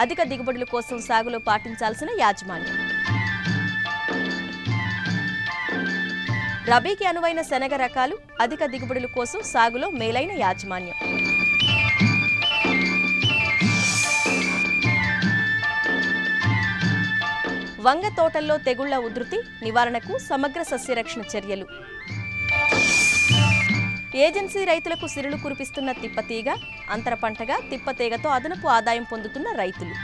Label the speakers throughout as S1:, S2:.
S1: అధిక దిగుబడుల కోసం సాగులో పాటించాల్సిన యాజమాన్యం. రబీకి అనువైన శనగ రకాలు అధిక దిగుబడుల కోసం సాగులో మేలైన యాజమాన్యం. వంగ తోటల్లో తెగుళ్ళ ఉధృతి నివారణకు సమగ్ర సస్యరక్షణ చర్యలు. ఏజెన్సీ రైతులకు సిరులు కురిపిస్తున్న తిప్పతీగ అంతర పంటగా తిప్పతీగతో అదనపు ఆదాయం పొందుతున్న రైతులు.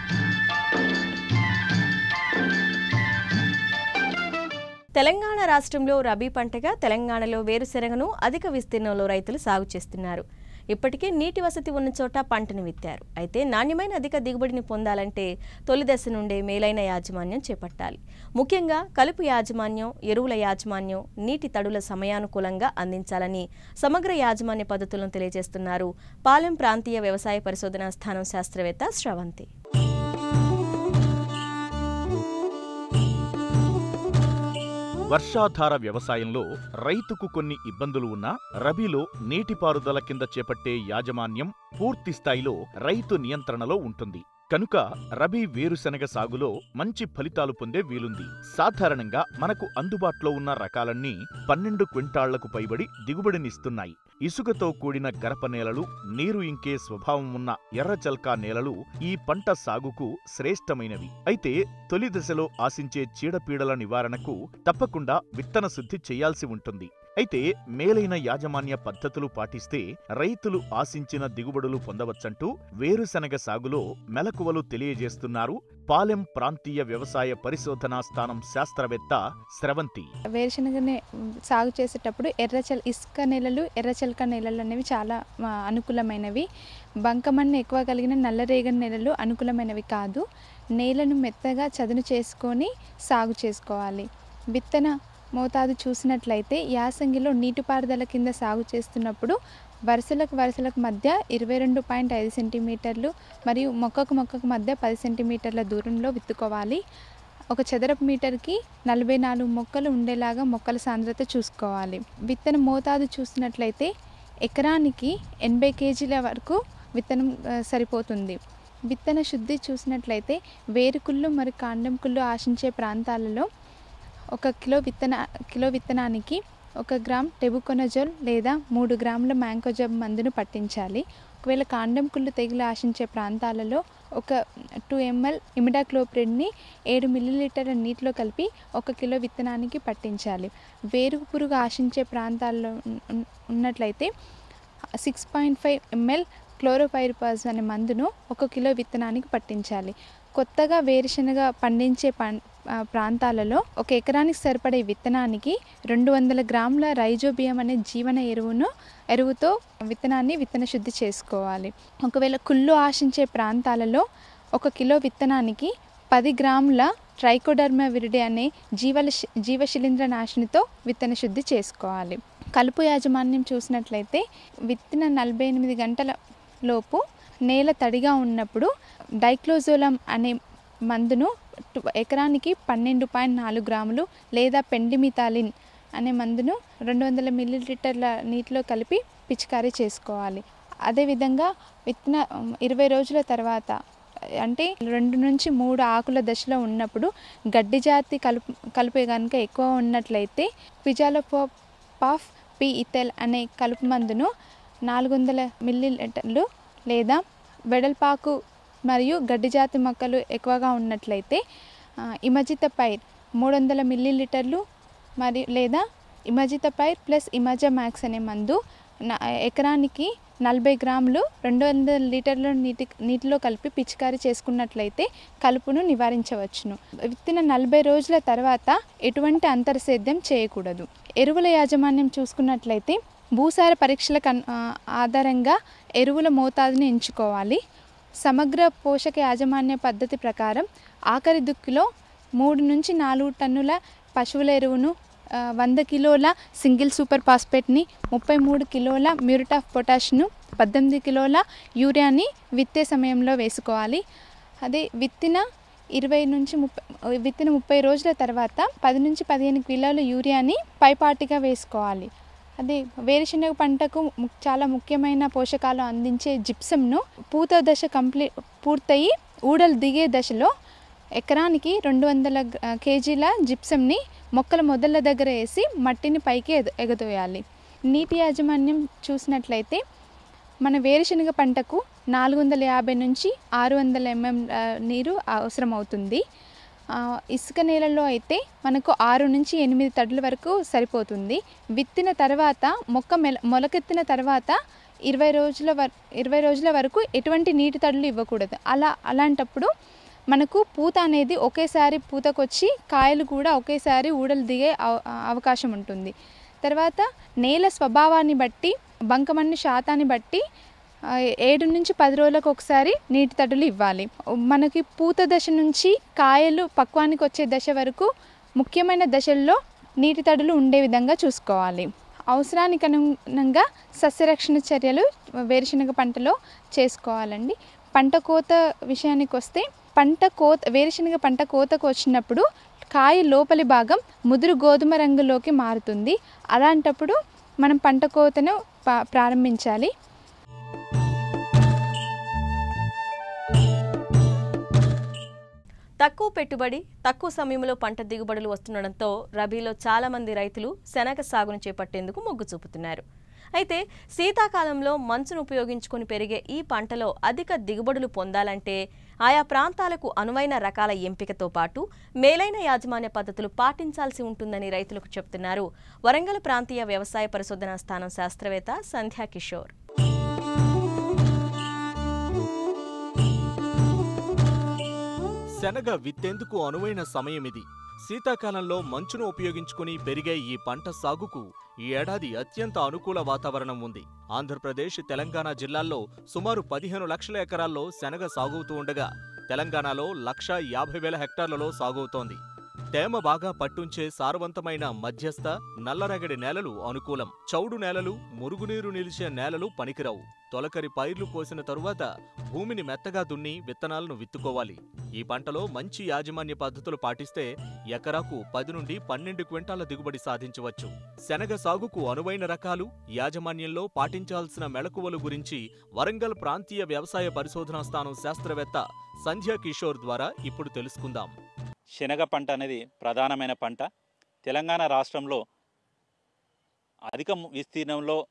S1: తెలంగాణ రాష్ట్రంలో రబీ పంటగా తెలంగాణలో వేరుశెనగను అధిక విస్తీర్ణంలో రైతులు సాగు చేస్తున్నారు. ఇప్పటికే నీటి వసతి ఉన్న చోట పంటను విత్తారు. అయితే నాణ్యమైన అధిక దిగుబడిని పొందాలంటే తొలి దశ నుండే మేలైన యాజమాన్యం చేపట్టాలి. ముఖ్యంగా కలుపు యాజమాన్యం ఎరువుల యాజమాన్యం నీటి తడుల సమయానుకూలంగా అందించాలని సమగ్ర యాజమాన్య పద్ధతులను తెలియజేస్తున్నారు పాలెం ప్రాంతీయ వ్యవసాయ పరిశోధనా స్థానం శాస్త్రవేత్త శ్రవంతి.
S2: వర్షాధార వ్యవసాయంలో రైతుకు కొన్ని ఇబ్బందులు ఉన్నా రబీలో నీటిపారుదల కింద చేపట్టే యాజమాన్యం పూర్తి స్థాయిలో రైతు నియంత్రణలో ఉంటుంది. కనుక రబీ వేరుశెనగ సాగులో మంచి ఫలితాలు పొందే వీలుంది. సాధారణంగా మనకు అందుబాటులో ఉన్న రకాలన్నీ పన్నెండు క్వింటాళ్ళకు పైబడి దిగుబడినిస్తున్నాయి. ఇసుకతో కూడిన గరప నేలలు నీరు ఇంకే స్వభావం ఉన్న ఎర్రచల్కా నేలలు ఈ పంట సాగుకు శ్రేష్టమైనవి. అయితే తొలి దశలో ఆశించే చీడపీడల నివారణకు తప్పకుండా విత్తన శుద్ధి చేయాల్సి ఉంటుంది. అయితే మేలైన యాజమాన్య పద్ధతులు పాటిస్తే రైతులు ఆశించిన దిగుబడులు పొందవచ్చంటూ వేరుశనగ సాగులో మెలకువలు తెలియజేస్తున్నారు పాలెం ప్రాంతీయ వ్యవసాయ పరిశోధనా స్థానం శాస్త్రవేత్త స్రవంతి.
S3: వేరుశనగనే సాగు చేసేటప్పుడు ఎర్రచల్ ఇసుక నేలలు ఎర్రచలక నేలలు అనేవి చాలా అనుకూలమైనవి. బంకమన్ను ఎక్కువ కలిగిన నల్లరేగడి నేలలు అనుకూలమైనవి కాదు. నేలను మెత్తగా చదును చేసుకొని సాగు చేసుకోవాలి. విత్తన మోతాదు చూసినట్లయితే యాసంగిలో నీటిపారుదల కింద సాగు చేస్తున్నప్పుడు వరుసలకు వరుసలకు మధ్య ఇరవై రెండు పాయింట్ ఐదు సెంటీమీటర్లు మరియు మొక్కకు మొక్కకు మధ్య పది సెంటీమీటర్ల దూరంలో విత్తుకోవాలి. ఒక చదరపు మీటర్కి నలభై నాలుగు మొక్కలు ఉండేలాగా మొక్కల సాంద్రత చూసుకోవాలి. విత్తన మోతాదు చూసినట్లయితే ఎకరానికి ఎనభై కేజీల వరకు విత్తనం సరిపోతుంది. విత్తన శుద్ధి చూసినట్లయితే వేరుకుళ్ళు మరియు కాండం కుళ్ళు ఆశించే ప్రాంతాలలో ఒక కిలో విత్తన కిలో విత్తనానికి ఒక గ్రామ్ టెబుకొనజోల్ లేదా మూడు గ్రాముల మ్యాంకోజబ్ మందును పట్టించాలి. ఒకవేళ కాండం కుళ్ళు తెగులు ఆశించే ప్రాంతాలలో ఒక టూ ఎంఎల్ ఇమిడాక్లోప్రిడ్ని ఏడు మిల్లీలీటర్ల నీటిలో కలిపి ఒక కిలో విత్తనానికి పట్టించాలి. వేరు పురుగు ఆశించే ప్రాంతాల్లో ఉన్- ఉన్నట్లయితే six point five ML chlorpyrifos అనే మందును ఒక కిలో విత్తనానికి పట్టించాలి. కొత్తగా వేరుశనగ పండించే పం ప్రాంతాలలో ఒక ఎకరానికి సరిపడే విత్తనానికి రెండు వందల గ్రాముల రైజోబియం అనే జీవన ఎరువును ఎరువుతో విత్తనాన్ని విత్తన శుద్ధి చేసుకోవాలి. ఒకవేళ కుళ్ళు ఆశించే ప్రాంతాలలో ఒక కిలో విత్తనానికి పది గ్రాముల ట్రైకోడర్మా విరిడి అనే జీవల జీవశిలీంద్ర నాశినితో విత్తన శుద్ధి చేసుకోవాలి. కలుపు యాజమాన్యం చూసినట్లయితే విత్తిన నలభై ఎనిమిది గంటల లోపు నేల తడిగా ఉన్నప్పుడు డైక్లోజోలం అనే మందును ఎకరానికి పన్నెండు పాయింట్ నాలుగు గ్రాములు లేదా పెండిమితాలిన్ అనే మందును రెండు వందల మిల్లీలీటర్ల నీటిలో కలిపి పిచికారీ చేసుకోవాలి. అదేవిధంగా విత్తన ఇరవై రోజుల తర్వాత అంటే రెండు నుంచి మూడు ఆకుల దశలో ఉన్నప్పుడు గడ్డి జాతి కలుపు కలిపే కనుక ఎక్కువ ఉన్నట్లయితే క్విజాలోపో పాఫ్ పి ఇథెల్ అనే కలుపు మందును నాలుగు వందల మిల్లీలీటర్లు లేదా వెడల్పాకు మరియు గడ్డి జాతి మొక్కలు ఎక్కువగా ఉన్నట్లయితే ఇమజిత పైర్ మూడు వందల మిల్లీలీటర్లు మరియు లేదా imazethapyr plus imazamox అనే మందు నా- ఎకరానికి నలభై గ్రాములు రెండు వందల లీటర్ల నీటి నీటిలో కలిపి పిచికారీ చేసుకున్నట్లయితే కలుపును నివారించవచ్చును. విత్తిన నలభై రోజుల తర్వాత ఎటువంటి అంతర్సేద్యం చేయకూడదు. ఎరువుల యాజమాన్యం చూసుకున్నట్లయితే భూసార పరీక్షల కన్ ఆధారంగా ఎరువుల మోతాదుని ఎంచుకోవాలి. సమగ్ర పోషక యాజమాన్య పద్ధతి ప్రకారం ఆఖరి దుక్కిలో మూడు నుంచి నాలుగు టన్నుల పశువుల ఎరువును వంద కిలోల సింగిల్ సూపర్ ఫాస్ఫేట్ని ముప్పై మూడు కిలోల మ్యూరిట్ ఆఫ్ పొటాష్ను పద్దెనిమిది కిలోల యూరియాని విత్తే సమయంలో వేసుకోవాలి. అదే విత్తిన ఇరవై నుంచి ముప్పై విత్తిన ముప్పై రోజుల తర్వాత పది నుంచి పదిహేను కిలోల యూరియాని పైపాటిగా వేసుకోవాలి. అది వేరుశనగ పంటకు చాలా ముఖ్యమైన పోషకాలు అందించే జిప్సంను పూత దశ కంప్లీట్ పూర్తయి ఊడలు దిగే దశలో ఎకరానికి రెండు వందల కేజీల జిప్సంని మొక్కల మొదళ్ళ దగ్గర వేసి మట్టిని పైకి ఎగదోయాలి. నీటి యాజమాన్యం చూసినట్లయితే మన వేరుశనగ పంటకు నాలుగు వందల యాభై నుంచి ఆరు వందల ఎంఎం నీరు అవసరం అవుతుంది ఇసుక నేలలో అయితే మనకు ఆరు నుంచి ఎనిమిది తడుల వరకు సరిపోతుంది. విత్తిన తర్వాత మొక్క మెల మొలకెత్తిన తర్వాత ఇరవై రోజుల వర ఇరవై రోజుల వరకు ఎటువంటి నీటి తడులు ఇవ్వకూడదు. అలా అలాంటప్పుడు మనకు పూత అనేది ఒకేసారి పూతకొచ్చి కాయలు కూడా ఒకేసారి ఊడలు దిగే అవ- అవకాశం ఉంటుంది. తర్వాత నేల స్వభావాన్ని బట్టి బంకమన్ను శాతాన్ని బట్టి ఏడు నుంచి పది రోజులకు ఒకసారి నీటి తడులు ఇవ్వాలి. మనకి పూత దశ నుంచి కాయలు పక్వానికి వచ్చే దశ వరకు ముఖ్యమైన దశల్లో నీటి తడులు ఉండే విధంగా చూసుకోవాలి. అవసరానికి అనుగుణంగా సస్యరక్షణ చర్యలు వేరుశనగ పంటలో చేసుకోవాలండి. పంట కోత విషయానికి వస్తే పంట కోత వేరుశనగ పంట కోతకు వచ్చినప్పుడు కాయ లోపలి భాగం ముదురు గోధుమ రంగులోకి మారుతుంది. అలాంటప్పుడు మనం పంట కోతను ప్రారంభించాలి.
S1: తక్కువ పెట్టుబడి తక్కువ సమయంలో పంట దిగుబడులు వస్తుండడంతో రబీలో చాలా మంది రైతులు శనగ సాగును చేపట్టేందుకు మొగ్గు చూపుతున్నారు. అయితే శీతాకాలంలో మంచును ఉపయోగించుకొని పెరిగే ఈ పంటలో అధిక దిగుబడులు పొందాలంటే ఆయా ప్రాంతాలకు అనువైన రకాల ఎంపికతో పాటు మేలైన యాజమాన్య పద్ధతులు పాటించాల్సి ఉంటుందని రైతులకు చెబుతున్నారు వరంగల్ ప్రాంతీయ వ్యవసాయ పరిశోధనా స్థానం శాస్త్రవేత్త సంధ్యా కిషోర్.
S4: శనగ విత్తేందుకు అనువైన సమయమిది. శీతాకాలంలో మంచును ఉపయోగించుకుని పెరిగే ఈ పంట సాగుకు ఈ ఏడాది అత్యంత అనుకూల వాతావరణం ఉంది. ఆంధ్రప్రదేశ్ తెలంగాణ జిల్లాల్లో సుమారు పదిహేను లక్షల ఎకరాల్లో శనగ సాగుతూ ఉండగా తెలంగాణలో లక్ష యాభై వేల హెక్టార్లలో సాగవుతోంది తేమ బాగా పట్టుంచే సారవంతమైన మధ్యస్థ నల్లరేగడి నేలలు అనుకూలం. చౌడు నేలలు మురుగునీరు నిలిచే నేలలు పనికిరావు. తొలకరి పైర్లు కోసిన తరువాత భూమిని మెత్తగా దున్ని విత్తనాలను విత్తుకోవాలి. ఈ పంటలో మంచి యాజమాన్య పద్ధతులు పాటిస్తే ఎకరాకు పది నుండి పన్నెండు క్వింటాల దిగుబడి సాధించవచ్చు. శనగ సాగుకు అనువైన రకాలు యాజమాన్యంలో పాటించాల్సిన మెళకువలు గురించి వరంగల్ ప్రాంతీయ వ్యవసాయ పరిశోధనా స్థానం శాస్త్రవేత్త సంధ్యా కిషోర్ ద్వారా ఇప్పుడు తెలుసుకుందాం.
S5: శనగ పంట అనేది ప్రధానమైన పంట. తెలంగాణ రాష్ట్రంలో అధిక విస్తీర్ణంలో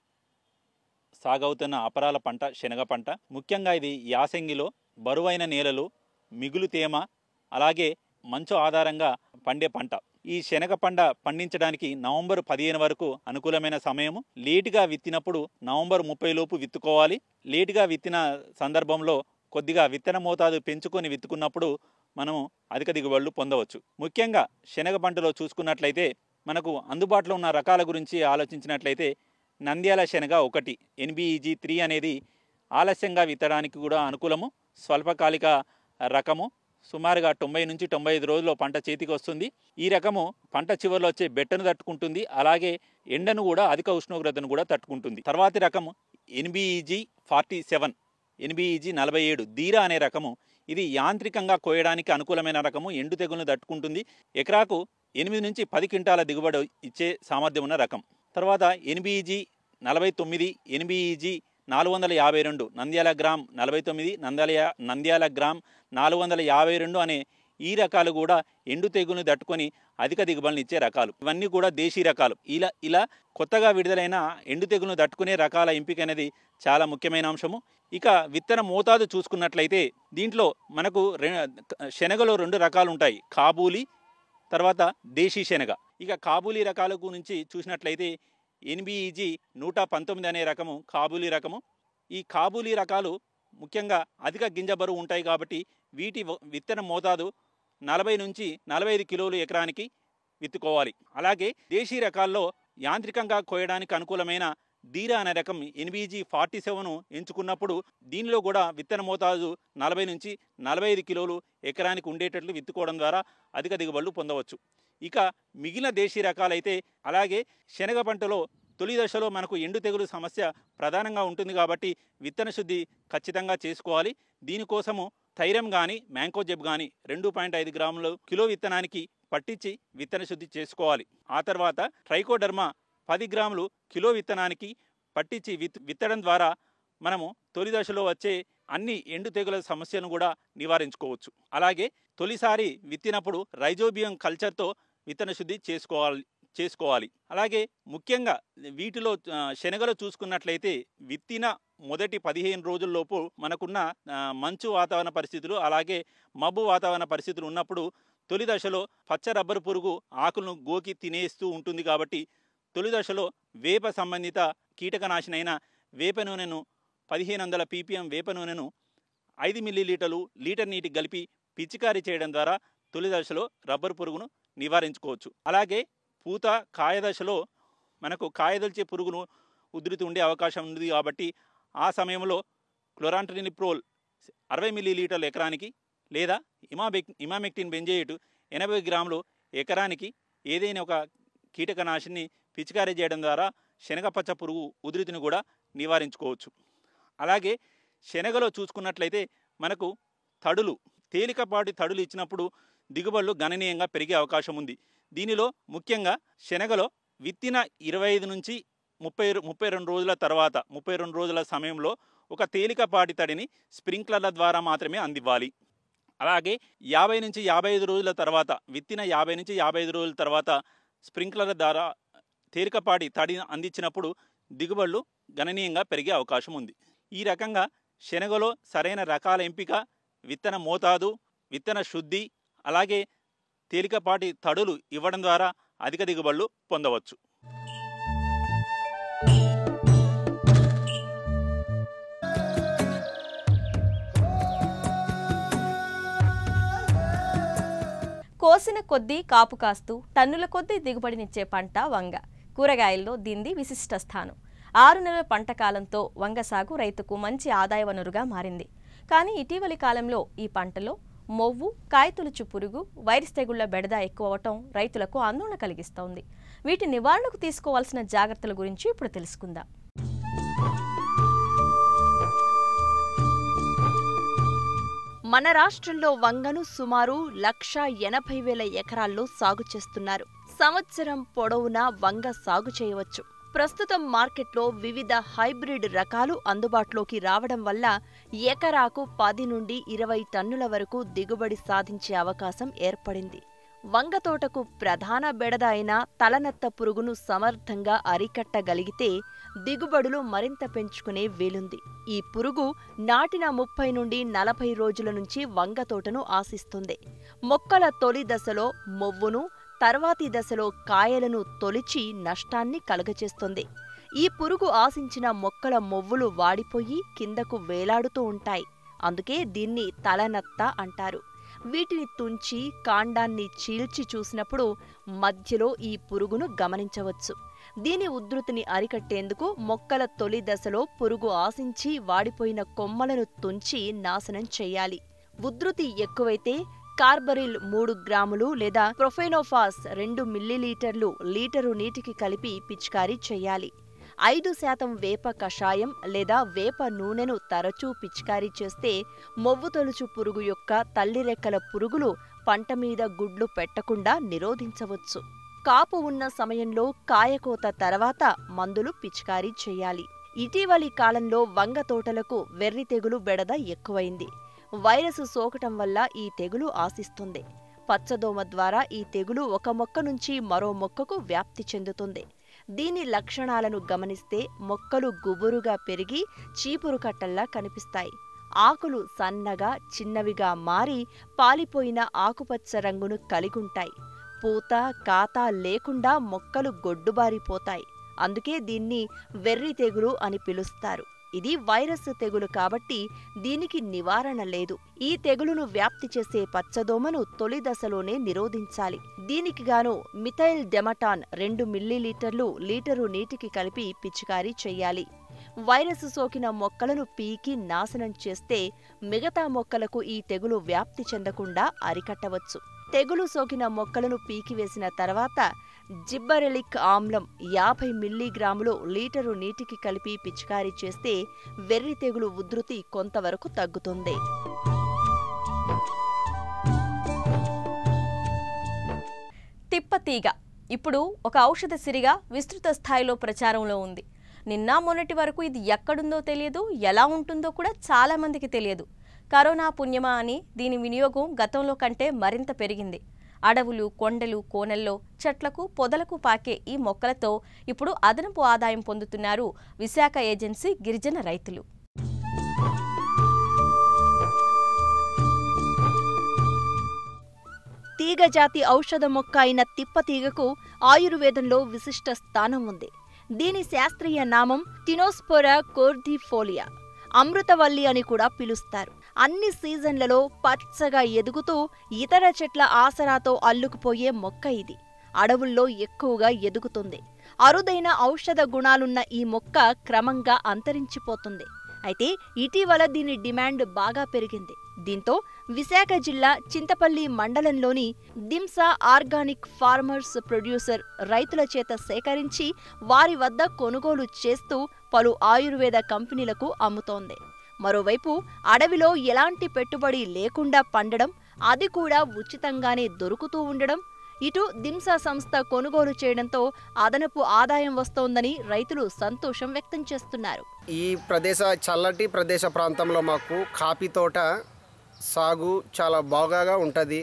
S5: సాగవుతున్న అపరాల పంట శనగ పంట. ముఖ్యంగా ఇది యాసంగిలో బరువైన నేలలు మిగులు తేమ అలాగే మంచు ఆధారంగా పండే పంట. ఈ శనగ పంట పండించడానికి నవంబర్ పదిహేను వరకు అనుకూలమైన సమయము. లేటుగా విత్తినప్పుడు నవంబర్ ముప్పై లోపు విత్తుకోవాలి. లేటుగా విత్తిన సందర్భంలో కొద్దిగా విత్తన మోతాదు పెంచుకొని విత్తుకున్నప్పుడు మనము అధిక దిగుబడులు పొందవచ్చు. ముఖ్యంగా శనగ పంటలో చూసుకున్నట్లయితే మనకు అందుబాటులో ఉన్న రకాల గురించి ఆలోచించినట్లయితే నంద్యాల శనగ ఒకటి ఎన్బిఈజీ త్రీ అనేది ఆలస్యంగా విత్తడానికి కూడా అనుకూలము. స్వల్పకాలిక రకము. సుమారుగా తొంభై నుంచి తొంభై ఐదు రోజుల్లో పంట చేతికి వస్తుంది. ఈ రకము పంట చివరిలో వచ్చే బెట్టను తట్టుకుంటుంది. అలాగే ఎండను కూడా అధిక ఉష్ణోగ్రతను కూడా తట్టుకుంటుంది. తర్వాతి రకం ఎన్బిఈజీ ఫార్టీ సెవెన్ ఎన్బిఈజీ నలభై ఏడు ధీరా అనే రకము ఇది యాంత్రికంగా కోయడానికి అనుకూలమైన రకము ఎండు తెగులను తట్టుకుంటుంది. ఎకరాకు ఎనిమిది నుంచి పది క్వింటాల దిగుబడి ఇచ్చే సామర్థ్యం ఉన్న రకం. తర్వాత ఎన్బిఈజీ నలభై తొమ్మిది ఎన్బిఈజీ నాలుగు వందల యాభై రెండు నంద్యాల గ్రామ్ నలభై తొమ్మిది నంద్యాల యా- నంద్యాల గ్రామ్ నాలుగు వందల యాభై రెండు అనే ఈ రకాలు కూడా ఎండు తెగుని తట్టుకొని అధిక దిగుబడిని ఇచ్చే రకాలు. ఇవన్నీ కూడా దేశీ రకాలు. ఇలా ఇలా కొత్తగా విడుదలైన ఎండు తెగులను తట్టుకునే రకాల ఎంపిక అనేది చాలా ముఖ్యమైన అంశము. ఇక విత్తన మోతాదు చూసుకున్నట్లయితే దీంట్లో మనకు రె శనగలో రెండు రకాలు ఉంటాయి. కాబూలి తర్వాత దేశీ శనగ. ఇక కాబూలీ రకాల గురించి చూసినట్లయితే ఎన్బిఈజీ నూట పంతొమ్మిది అనే రకము కాబూలీ రకము. ఈ కాబూలీ రకాలు ముఖ్యంగా అధిక గింజ బరువు ఉంటాయి కాబట్టి వీటి విత్తన మోతాదు నలభై నుంచి నలభై ఐదు కిలోలు ఎకరానికి విత్తుకోవాలి. అలాగే దేశీ రకాల్లో యాంత్రికంగా కోయడానికి అనుకూలమైన ధీరా అనే రకం ఎన్బీజీ ఫార్టీ సెవెన్ ఎంచుకున్నప్పుడు దీనిలో కూడా విత్తన మోతాదు నలభై నుంచి నలభై ఐదు కిలోలు ఎకరానికి ఉండేటట్లు విత్తుకోవడం ద్వారా అధిక దిగుబడులు పొందవచ్చు. ఇక మిగిలిన దేశీ రకాలైతే అలాగే శనగ పంటలో తొలి దశలో మనకు ఎండు తెగులు సమస్య ప్రధానంగా ఉంటుంది కాబట్టి విత్తన శుద్ధి ఖచ్చితంగా చేసుకోవాలి. దీనికోసము థైరం కానీ మ్యాంకోజెబ్ కానీ రెండు పాయింట్ ఐదు గ్రాములు కిలో విత్తనానికి పట్టించి విత్తన శుద్ధి చేసుకోవాలి. ఆ తర్వాత ట్రైకోడర్మా పది గ్రాములు కిలో విత్తనానికి పట్టించి విత్ విత్తడం ద్వారా మనము తొలి దశలో వచ్చే అన్ని ఎండు తెగుల సమస్యను కూడా నివారించుకోవచ్చు. అలాగే తొలిసారి విత్తినప్పుడు రైజోబియం కల్చర్తో విత్తన శుద్ధి చేసుకోవాలి చేసుకోవాలి. అలాగే ముఖ్యంగా వీటిలో శనగలు చూసుకున్నట్లయితే విత్తిన మొదటి పదిహేను రోజుల్లోపు మనకున్న మంచు వాతావరణ పరిస్థితులు అలాగే మబ్బు వాతావరణ పరిస్థితులు ఉన్నప్పుడు తొలి దశలో పచ్చ రబ్బరు పురుగు ఆకులను గోకి తినేస్తూ ఉంటుంది కాబట్టి తొలి దశలో వేప సంబంధిత కీటకనాశినైన వేప నూనెను పదిహేను వందల పీపీఎం వేప నూనెను ఐదు మిల్లీలీటర్లు లీటర్ నీటికి కలిపి పిచికారీ చేయడం ద్వారా తొలి దశలో రబ్బరు పురుగును నివారించుకోవచ్చు. అలాగే పూత కాయ దశలో మనకు కాయదల్చే పురుగును ఉధృతి ఉండే అవకాశం ఉంది కాబట్టి ఆ సమయంలో క్లోరాంట్రినిప్రోల్ అరవై మిల్లీలీటర్ల ఎకరానికి లేదా ఇమాబెక్ ఇమామెక్టిన్ బెంజేయుటు ఎనభై గ్రాములు ఎకరానికి ఏదైనా ఒక కీటకనాశిని పిచికారీ చేయడం ద్వారా శనగపచ్చ పురుగు ఉధృతిని కూడా నివారించుకోవచ్చు. అలాగే శనగలో చూసుకున్నట్లయితే మనకు తడులు తేలికపాటి తడులు ఇచ్చినప్పుడు దిగుబడులు గణనీయంగా పెరిగే అవకాశం ఉంది. దీనిలో ముఖ్యంగా శనగలో విత్తిన ఇరవై ఐదు నుంచి ముప్పై ముప్పై రెండు రోజుల తర్వాత ముప్పై రెండు రోజుల సమయంలో ఒక తేలికపాటి తడిని స్ప్రింక్లర్ల ద్వారా మాత్రమే అందివ్వాలి. అలాగే యాభై నుంచి యాభై ఐదు రోజుల తర్వాత విత్తిన యాభై నుంచి యాభై ఐదు రోజుల తర్వాత స్ప్రింక్లర్ల ద్వారా తేలికపాటి తడిని అందించినప్పుడు దిగుబడులు గణనీయంగా పెరిగే అవకాశం ఉంది. ఈ రకంగా శనగలో సరైన రకాల ఎంపిక విత్తన మోతాదు విత్తన శుద్ధి అలాగే తేలికపాటి తడులు ఇవ్వడం ద్వారా అధిక దిగుబడులు పొందవచ్చు.
S1: కోసిన కొద్దీ కాపు కాస్తూ టన్నుల కొద్దీ దిగుబడినిచ్చే పంట వంగ. కూరగాయల్లో దీంది విశిష్ట స్థానం. ఆరు నెలల పంట కాలంతో వంగ సాగు రైతుకు మంచి ఆదాయ వనరుగా మారింది. కానీ ఇటీవలి కాలంలో ఈ పంటలో మొవ్వు కాయతొలుచు పురుగు వైరస్ తెగుళ్ళ బెడద ఎక్కువ అవటం రైతులకు ఆందోళన కలిగిస్తోంది. వీటి నివారణకు తీసుకోవాల్సిన జాగ్రత్తల గురించి ఇప్పుడు తెలుసుకుందాం.
S6: మన రాష్ట్రంలో వంగను సుమారు లక్ష ఎనభై వేల ఎకరాల్లో సాగు చేస్తున్నారు. సంవత్సరం పొడవునా వంగ సాగు చేయవచ్చు. ప్రస్తుతం మార్కెట్లో వివిధ హైబ్రిడ్ రకాలు అందుబాటులోకి రావడం వల్ల ఎకరాకు పది నుండి ఇరవై టన్నుల వరకు దిగుబడి సాధించే అవకాశం ఏర్పడింది. వంగ తోటకు ప్రధాన బెడద అయిన తలనత్త పురుగును సమర్థంగా అరికట్టగలిగితే దిగుబడులు మరింత పెంచుకునే వీలుంది. ఈ పురుగు నాటిన ముప్పై నుండి నలభై రోజుల నుంచి వంగ తోటను ఆశిస్తుంది. మొక్కల తొలి దశలో మొవ్వును తర్వాతి దశలో కాయలను తొలిచి నష్టాన్ని కలుగచేస్తుంది. ఈ పురుగు ఆశించిన మొక్కల మొవ్వులు వాడిపోయి కిందకు వేలాడుతూ ఉంటాయి. అందుకే దీన్ని తలనత్త అంటారు. వీటిని తుంచి కాండాన్ని చీల్చి చూసినప్పుడు మధ్యలో ఈ పురుగును గమనించవచ్చు. దీని ఉధృతిని అరికట్టేందుకు మొక్కల తొలి దశలో పురుగు ఆశించి వాడిపోయిన కొమ్మలను తుంచి నాశనం చేయాలి. ఉధృతి ఎక్కువైతే కార్బరిల్ మూడు గ్రాములు లేదా ప్రొఫెనోఫాస్ రెండు మిల్లీలీటర్లు లీటరు నీటికి కలిపి పిచికారీ చేయాలి. ఐదు శాతం వేప కషాయం లేదా వేప నూనెను తరచూ పిచికారీ చేస్తే మొవ్వు తొలుచు పురుగు యొక్క తల్లి రెక్కల పురుగులు పంట మీద గుడ్లు పెట్టకుండా నిరోధించవచ్చు. కాపు ఉన్న సమయంలో కాయకోత తర్వాత మందులు పిచికారీ చేయాలి. ఇటీవలి కాలంలో వంగ తోటలకు వెర్రి తెగులు బెడద ఎక్కువైంది. వైరస్ సోకటం వల్ల ఈ తెగులు ఆశిస్తుంది. పచ్చదోమ ద్వారా ఈ తెగులు ఒక మొక్క నుంచి మరో మొక్కకు వ్యాప్తి చెందుతుంది. దీని లక్షణాలను గమనిస్తే మొక్కలు గుబురుగా పెరిగి చీపురు కట్టల్లా కనిపిస్తాయి. ఆకులు సన్నగా చిన్నవిగా మారి పాలిపోయిన ఆకుపచ్చ రంగును కలిగుంటాయి. పూత కాత లేకుండా మొక్కలు గొడ్డుబారిపోతాయి. అందుకే దీన్ని వెర్రి తెగులు అని పిలుస్తారు. ఇది వైరస్ తెగులు కాబట్టి దీనికి నివారణ లేదు. ఈ తెగులును వ్యాప్తి చేసే పచ్చదోమను తొలి దశలోనే నిరోధించాలి. దీనికి గాను మిథైల్ డెమటాన్ రెండు మిల్లీలీటర్లు లీటరు నీటికి కలిపి పిచికారీ చెయ్యాలి వైరస్ సోకిన మొక్కలను పీకి నాశనం చేస్తే మిగతా మొక్కలకు ఈ తెగులు వ్యాప్తి చెందకుండా అరికట్టవచ్చు. తెగులు సోకిన మొక్కలను పీకివేసిన తర్వాత జిబ్బరెలిక్ ఆమ్లం యాభై మిల్లీగ్రాములు లీటరు నీటికి కలిపి పిచికారీ చేస్తే వెర్రి తెగులు ఉధృతి కొంతవరకు తగ్గుతుంది.
S1: తిప్పతీగ ఇప్పుడు ఒక ఔషధ సిరిగా విస్తృత స్థాయిలో ప్రచారంలో ఉంది. నిన్న మొన్నటి వరకు ఇది ఎక్కడుందో తెలియదు ఎలా ఉంటుందో కూడా చాలామందికి తెలియదు. కరోనా పుణ్యమా అని దీని వినియోగం గతంలో కంటే మరింత పెరిగింది. అడవులు కొండలు కోనల్లో చెట్లకు పొదలకు పాకే ఈ మొక్కలతో ఇప్పుడు అదనపు ఆదాయం పొందుతున్నారు విశాఖ ఏజెన్సీ గిరిజన రైతులు.
S6: తీగజాతి ఔషధ మొక్క అయిన తిప్పతీగకు ఆయుర్వేదంలో విశిష్ట స్థానం ఉంది. దీని శాస్త్రీయ నామం టినోస్పోరా కోర్దిఫోలియా అమృతవల్లి అని కూడా పిలుస్తారు. అన్ని సీజన్లలో పచ్చగా ఎదుగుతూ ఇతర చెట్ల ఆసరాతో అల్లుకుపోయే మొక్క ఇది. అడవుల్లో ఎక్కువగా ఎదుగుతుంది. అరుదైన ఔషధ గుణాలున్న ఈ మొక్క క్రమంగా అంతరించిపోతుంది. అయితే ఇటీవల దీని డిమాండ్ బాగా పెరిగింది. దీంతో విశాఖ జిల్లా చింతపల్లి మండలంలోని దింసా ఆర్గానిక్ ఫార్మర్స్ ప్రొడ్యూసర్ రైతుల చేత సేకరించి వారి వద్ద కొనుగోలు చేస్తూ పలు ఆయుర్వేద కంపెనీలకు అమ్ముతోంది. మరోవైపు అడవిలో ఎలాంటి పెట్టుబడి లేకుండా పండడం అది కూడా ఉచితంగానే దొరుకుతూ ఉండడం ఇటు దింసా సంస్థ కొనుగోలు చేయడంతో అదనపు ఆదాయం వస్తోందని రైతులు సంతోషం వ్యక్తం చేస్తున్నారు.
S7: ఈ ప్రదేశ చల్లటి ప్రదేశ ప్రాంతంలో మాకు కాఫీ తోట సాగు చాలా బాగా ఉంటుంది.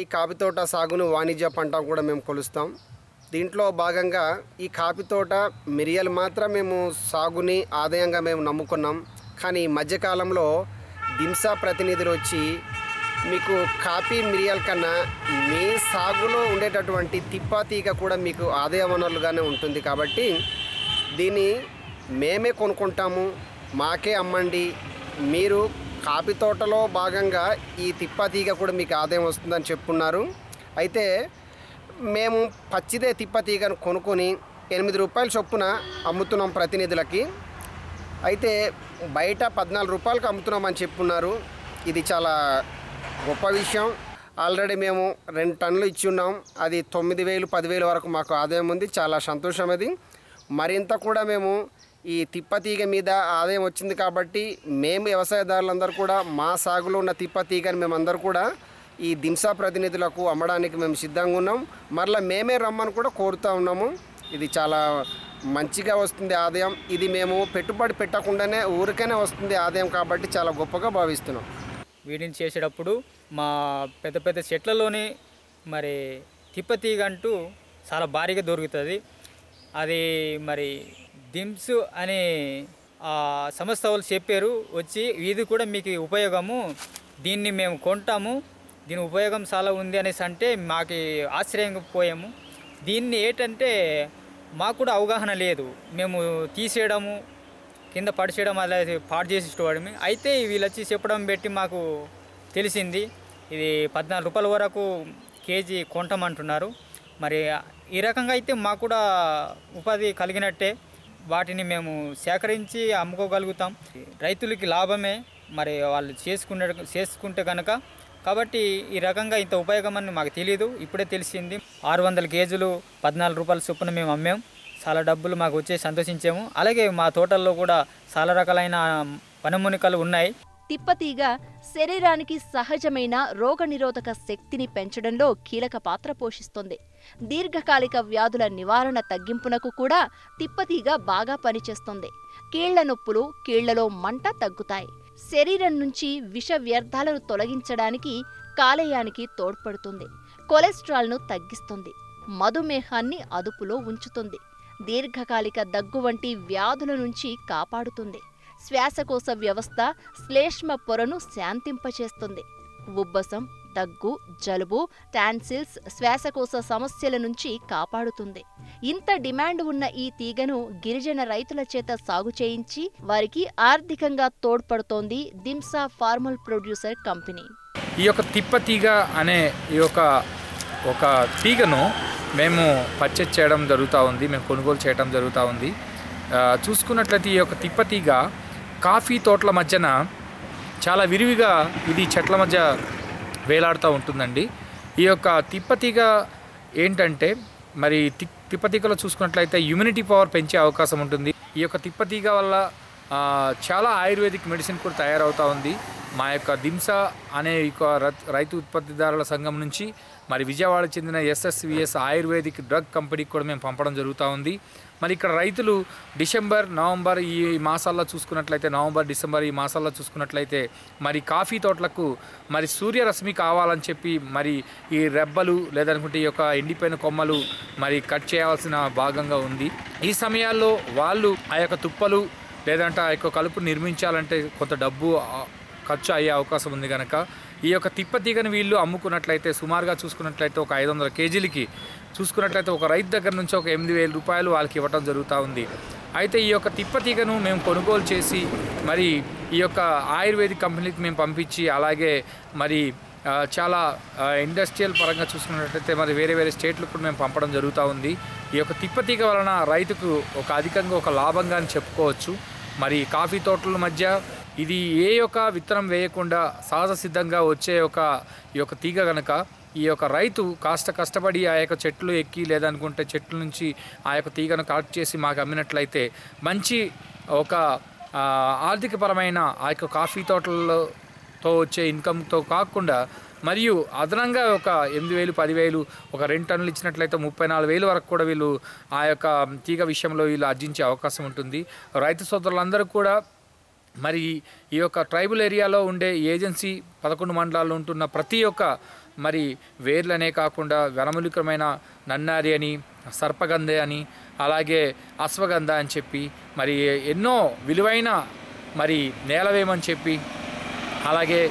S7: ఈ కాఫీ తోట సాగును వాణిజ్య పంట కూడా మేము కొలుస్తాం. దీంట్లో భాగంగా ఈ కాఫీ తోట మిరియాలు మాత్రం మేము సాగుని ఆదాయంగా మేము నమ్ముకున్నాం. కానీ ఈ మధ్యకాలంలో దింసా ప్రతినిధులు వచ్చి మీకు కాఫీ మిరియాల కన్నా మీ సాగులో ఉండేటటువంటి తిప్పాతీగ కూడా మీకు ఆదాయ వనరులుగానే ఉంటుంది కాబట్టి దీన్ని మేమే కొనుక్కుంటాము మాకే అమ్మండి. మీరు కాఫీ తోటలో భాగంగా ఈ తిప్పాతీగ కూడా మీకు ఆదాయం వస్తుందని చెప్పున్నారు. అయితే మేము పచ్చిదే తిప్పతీగను కొనుక్కొని ఎనిమిది రూపాయల చొప్పున అమ్ముతున్నాం ప్రతినిధులకి. అయితే బయట పద్నాలుగు రూపాయలకు అమ్ముతున్నామని చెప్పున్నారు. ఇది చాలా గొప్ప విషయం. ఆల్రెడీ మేము రెండు టన్నులు ఇచ్చి ఉన్నాం. అది తొమ్మిది వేలు పదివేలు వరకు మాకు ఆదాయం ఉంది. చాలా సంతోషం అది. మరింత కూడా మేము ఈ తిప్పతీగ మీద ఆదాయం వచ్చింది కాబట్టి మేము వ్యవసాయదారులందరూ కూడా మా సాగులో ఉన్న తిప్పతీగని మేమందరూ కూడా ఈ దింసా ప్రతినిధులకు అమ్మడానికి మేము సిద్ధంగా ఉన్నాం. మరలా మేమే రమ్మని కూడా కోరుతూ ఉన్నాము. ఇది చాలా మంచిగా వస్తుంది ఆదాయం. ఇది మేము పెట్టుబడి పెట్టకుండానే ఊరికనే వస్తుంది ఆదాయం కాబట్టి చాలా గొప్పగా భావిస్తున్నాం.
S8: వీటిని చేసేటప్పుడు మా పెద్ద పెద్ద చెట్లలోనే మరి తిప్పతీగ అంటూ చాలా భారీగా దొరుకుతుంది. అది మరి దిమ్స్ అనే ఆ సంస్థ వాళ్ళు చెప్పారు. వచ్చి ఇది కూడా మీకు ఉపయోగము. దీన్ని మేము కొంటాము. దీని ఉపయోగం చాలా ఉంది అనేసి అంటే మాకు ఆశ్చర్యంగా పోయాము. దీన్ని ఏంటంటే మాకు కూడా అవగాహన లేదు. మేము తీసేయడము కింద పడిచేయడం అలా పాడు చేసి ఇష్టపడమి. అయితే వీళ్ళు వచ్చి చెప్పడం పెట్టి మాకు తెలిసింది. ఇది పద్నాలుగు రూపాయల వరకు కేజీ కొంటామంటున్నారు. మరి ఈ రకంగా అయితే మాకు కూడా ఉపాధి కలిగినట్టే. వాటిని మేము సేకరించి అమ్ముకోగలుగుతాం. రైతులకి లాభమే. మరి వాళ్ళు చేసుకునే చేసుకుంటే కనుక కాబట్టి ఈ రకంగా ఇంత ఉపయోగం అని మాకు తెలియదు ఇప్పుడే తెలిసింది. ఆరు వందల కేజీలు పద్నాలుగు రూపాయల చొప్పున మేము అమ్మాము చాలా డబ్బులు మాకు వచ్చి సంతోషించాము. అలాగే మా తోటల్లో కూడా చాలా రకాలైన వనమూలికలు ఉన్నాయి.
S6: తిప్పతీగ శరీరానికి సహజమైన రోగనిరోధక శక్తిని పెంచడంలో కీలక పాత్ర పోషిస్తుంది. దీర్ఘకాలిక వ్యాధుల నివారణ తగ్గింపునకు కూడా తిప్పతీగ బాగా పనిచేస్తుంది. కీళ్ళ నొప్పులు కీళ్ళలో మంట తగ్గుతాయి. శరీరం నుంచి విష వ్యర్థాలను తొలగించడానికి కాలేయానికి తోడ్పడుతుంది. కొలెస్ట్రాల్ను తగ్గిస్తుంది. మధుమేహాన్ని అదుపులో ఉంచుతుంది. దీర్ఘకాలిక దగ్గు వంటి వ్యాధుల నుంచి కాపాడుతుంది. శ్వాసకోశ వ్యవస్థ శ్లేష్మ పొరను శాంతింపచేస్తుంది. ఉబ్బసం దగ్గు జలుబు టాన్సిల్స్ శ్వాసకోశ సమస్యల నుంచి కాపాడుతుంది. ఇంత డిమాండ్ ఉన్న ఈ తీగను గిరిజన రైతుల చేత సాగు చేయించి వారికి ఆర్థికంగా తోడ్పడుతోంది దింసా ఫార్మల్ ప్రొడ్యూసర్ కంపెనీ.
S9: ఈ యొక్క తిప్ప తీగ అనే ఈ యొక్క ఒక తీగను మేము పర్చేజ్ చేయడం జరుగుతూ ఉంది మేము కొనుగోలు చేయడం జరుగుతూ ఉంది. చూసుకున్నట్లయితే ఈ యొక్క తిప్ప తీగ కాఫీ తోటల మధ్యన చాలా విరివిగా ఇది చెట్ల మధ్య వేలాడుతూ ఉంటుందండి. ఈ యొక్క తిప్పతీగ ఏంటంటే మరి తి తిప్పతీగలో చూసుకున్నట్లయితే ఇమ్యూనిటీ పవర్ పెంచే అవకాశం ఉంటుంది. ఈ యొక్క తిప్పతీగ వల్ల చాలా ఆయుర్వేదిక్ మెడిసిన్ కూడా తయారవుతూ ఉంది. మా యొక్క దింస అనే యొక్క రైతు ఉత్పత్తిదారుల సంఘం నుంచి మరి విజయవాడ చెందిన ఎస్ఎస్విఎస్ ఆయుర్వేదిక్ డ్రగ్ కంపెనీకి కూడా మేము పంపడం జరుగుతూ ఉంది. మరి ఇక్కడ రైతులు డిసెంబర్ నవంబర్ ఈ మాసాల్లో చూసుకున్నట్లయితే నవంబర్ డిసెంబర్ ఈ మాసాల్లో చూసుకున్నట్లయితే మరి కాఫీ తోటలకు మరి సూర్యరశ్మి కావాలని చెప్పి మరి ఈ రెబ్బలు లేదనుకుంటే ఈ యొక్క ఎండిపోయిన కొమ్మలు మరి కట్ చేయాల్సిన భాగంగా ఉంది. ఈ సమయాల్లో వాళ్ళు ఆ యొక్క తుప్పలు లేదంటే ఆ యొక్క కలుపు నిర్మించాలంటే కొంత డబ్బు ఖర్చు అయ్యే అవకాశం ఉంది కనుక ఈ యొక్క తిప్పతీగని వీళ్ళు అమ్ముకున్నట్లయితే సుమారుగా చూసుకున్నట్లయితే ఒక ఐదు వందల కేజీలకి చూసుకున్నట్లయితే ఒక రైతు దగ్గర నుంచి ఒక ఎనిమిది వేల రూపాయలు వాళ్ళకి ఇవ్వటం జరుగుతూ ఉంది. అయితే ఈ యొక్క తిప్పతీగను మేము కొనుగోలు చేసి మరి ఈ యొక్క ఆయుర్వేదిక్ కంపెనీకి మేము పంపించి అలాగే మరి చాలా ఇండస్ట్రియల్ పరంగా చూసుకున్నట్లయితే మరి వేరే వేరే స్టేట్లకు కూడా మేము పంపడం జరుగుతూ ఉంది. ఈ యొక్క తిప్పతీగ వలన రైతుకు ఒక అధికంగా ఒక లాభంగా అని చెప్పుకోవచ్చు. మరి కాఫీ తోటల మధ్య ఇది ఏ యొక్క విత్తనం వేయకుండా సహజ సిద్ధంగా వచ్చే ఒక ఈ యొక్క తీగ కనుక ఈ యొక్క రైతు కాస్త కష్టపడి ఆ యొక్క చెట్లు ఎక్కి లేదనుకుంటే చెట్ల నుంచి ఆ యొక్క తీగను కట్ చేసి మాకు అమ్మినట్లయితే మంచి ఒక ఆర్థికపరమైన ఆ యొక్క కాఫీ తోటలతో వచ్చే ఇన్కమ్తో కాకుండా మరియు అదనంగా ఒక ఎనిమిది వేలు పదివేలు ఒక రెండు టన్నులు ఇచ్చినట్లయితే ముప్పై నాలుగు వేలు వరకు కూడా వీళ్ళు ఆ యొక్క తీగ విషయంలో వీళ్ళు ఆర్జించే అవకాశం ఉంటుంది. రైతు సోదరులందరూ కూడా మరి ఈ యొక్క ట్రైబల్ ఏరియాలో ఉండే ఏజెన్సీ పదకొండు మండలాల్లో ఉంటున్న ప్రతి ఒక్క మరి వేర్లనే కాకుండా వెనములికమైన నన్నారి అని సర్పగంధ అని అలాగే అశ్వగంధ అని చెప్పి మరి ఎన్నో విలువైన మరి నేలవేమని చెప్పి అలాగే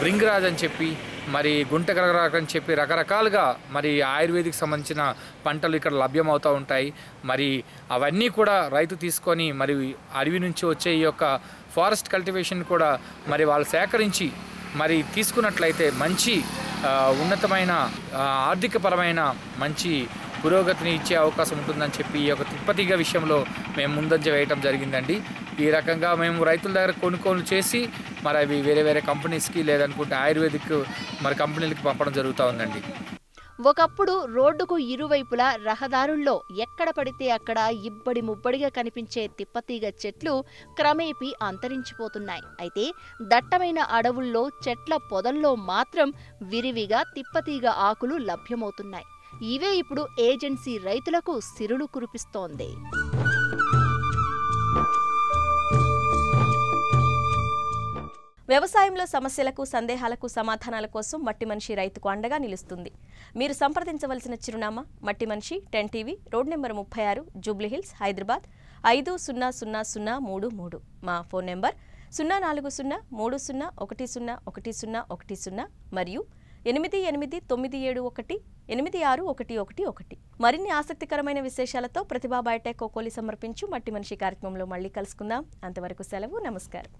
S9: బ్రింగరాజ్ అని చెప్పి మరి గుంటగరగరాక్ అని చెప్పి రకరకాలుగా మరి ఆయుర్వేదిక్ సంబంధించిన పంటలు ఇక్కడ లభ్యమవుతూ ఉంటాయి. మరి అవన్నీ కూడా రైతు తీసుకొని మరి అడవి నుంచి వచ్చే ఈ యొక్క ఫారెస్ట్ కల్టివేషన్ కూడా మరి వాళ్ళు సేకరించి మరి తీసుకున్నట్లయితే మంచి ఉన్నతమైన ఆర్థికపరమైన మంచి పురోగతిని ఇచ్చే అవకాశం ఉంటుందని చెప్పి ఈ యొక్క తిప్పతీగ విషయంలో మేము ముందంజ వేయటం జరిగిందండి. ఈ రకంగా మేము రైతుల దగ్గర కొనుగోలు చేసి మరి అవి వేరే వేరే కంపెనీస్కి లేదనుకుంటే ఆయుర్వేదిక్ మరి కంపెనీలకి పంపడం జరుగుతూ ఉందండి.
S6: ఒకప్పుడు రోడ్డుకు ఇరువైపులా రహదారుల్లో ఎక్కడ పడితే అక్కడ ఇబ్బడి ముబ్బడిగా కనిపించే తిప్పతీగ చెట్లు క్రమేపీ అంతరించిపోతున్నాయి. అయితే దట్టమైన అడవుల్లో చెట్ల పొదల్లో మాత్రం విరివిగా తిప్పతీగ ఆకులు లభ్యమవుతున్నాయి. ఇవే ఇప్పుడు ఏజెన్సీ రైతులకు సిరులు కురిపిస్తోంది.
S1: వ్యవసాయంలో సమస్యలకు సందేహాలకు సమాధానాల కోసం మట్టి మనిషి రైతుకు అండగా నిలుస్తుంది. మీరు సంప్రదించవలసిన చిరునామా మట్టి మనిషి టెన్ టీవీ రోడ్ నెంబర్ ముప్పై ఆరు జూబ్లీహిల్స్ హైదరాబాద్ ఐదు సున్నా సున్నా సున్నా మూడు మూడు. మా ఫోన్ నెంబర్ సున్నా నాలుగు సున్నా మూడు సున్నా ఒకటి సున్నా ఒకటి సున్నా ఒకటి సున్నా మరియు ఎనిమిది ఎనిమిది తొమ్మిది ఏడు ఒకటి ఎనిమిది ఆరు ఒకటి ఒకటి ఒకటి. మరిన్ని ఆసక్తికరమైన విశేషాలతో ప్రతిభా బయోటెక్ కోకోలి సమర్పించు మట్టి మనిషి కార్యక్రమంలో మళ్ళీ కలుసుకుందాం. అంతవరకు సెలవు నమస్కారం.